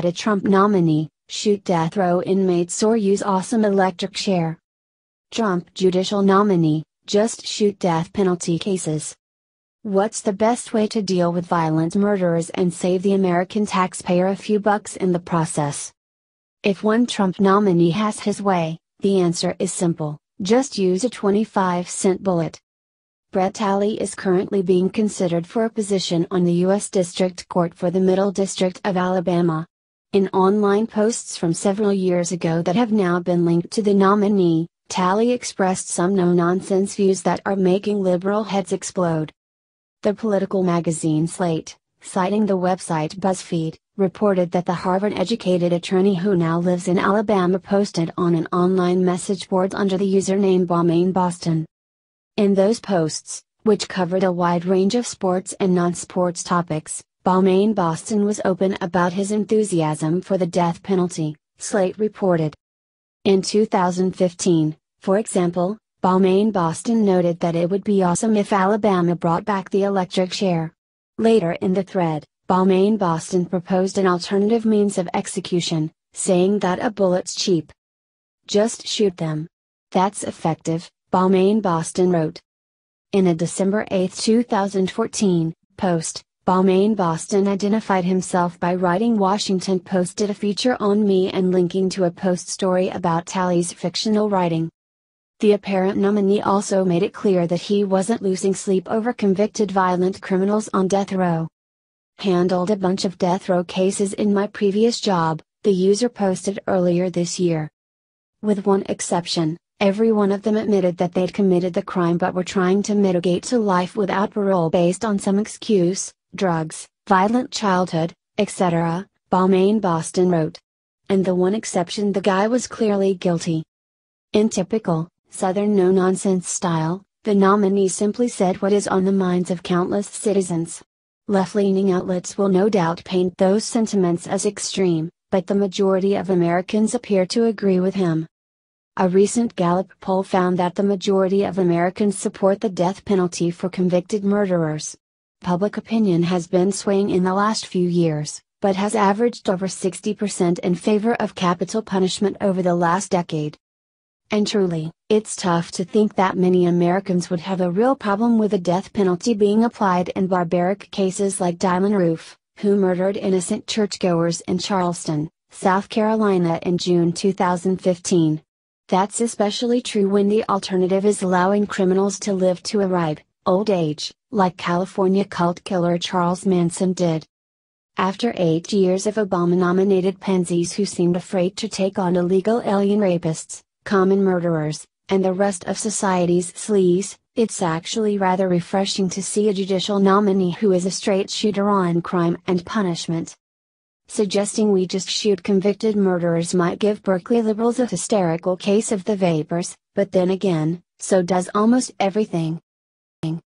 Bad Trump nominee, shoot death row inmates or use awesome electric chair. Trump judicial nominee, just shoot death penalty cases. What's the best way to deal with violent murderers and save the American taxpayer a few bucks in the process? If one Trump nominee has his way, the answer is simple just use a 25 cent bullet. Brett Talley is currently being considered for a position on the U.S. District Court for the Middle District of Alabama. In online posts from several years ago that have now been linked to the nominee, Talley expressed some no nonsense views that are making liberal heads explode. The political magazine Slate, citing the website BuzzFeed, reported that the Harvard educated attorney who now lives in Alabama posted on an online message board under the username BamaInBoston. In those posts, which covered a wide range of sports and non sports topics, BamaInBoston was open about his enthusiasm for the death penalty, Slate reported. In 2015, for example, BamaInBoston noted that it would be awesome if Alabama brought back the electric chair. Later in the thread, BamaInBoston proposed an alternative means of execution, saying that a bullet's cheap. Just shoot them. That's effective, BamaInBoston wrote. In a December 8, 2014, post, BamaInBoston identified himself by writing Washington Post did a feature on me and linking to a post story about Talley's fictional writing. The apparent nominee also made it clear that he wasn't losing sleep over convicted violent criminals on death row. Handled a bunch of death row cases in my previous job, the user posted earlier this year. With one exception, Every one of them admitted that they'd committed the crime but were trying to mitigate to life without parole based on some excuse, drugs, violent childhood, etc., BamaInBoston wrote. And the one exception the guy was clearly guilty. In typical, Southern no nonsense style, the nominee simply said what is on the minds of countless citizens. Left leaning outlets will no doubt paint those sentiments as extreme, but the majority of Americans appear to agree with him. A recent Gallup poll found that the majority of Americans support the death penalty for convicted murderers. Public opinion has been swaying in the last few years, but has averaged over 60% in favor of capital punishment over the last decade. And truly, it's tough to think that many Americans would have a real problem with the death penalty being applied in barbaric cases like Dylann Roof, who murdered innocent churchgoers in Charleston, South Carolina in June 2015. That's especially true when the alternative is allowing criminals to live to a ripe, old age, like California cult killer Charles Manson did. After eight years of Obama nominated pansies who seemed afraid to take on illegal alien rapists, common murderers, and the rest of society's sleaze, it's actually rather refreshing to see a judicial nominee who is a straight shooter on crime and punishment suggesting we just shoot convicted murderers might give Berkeley liberals a hysterical case of the vapors, but then again, so does almost everything learning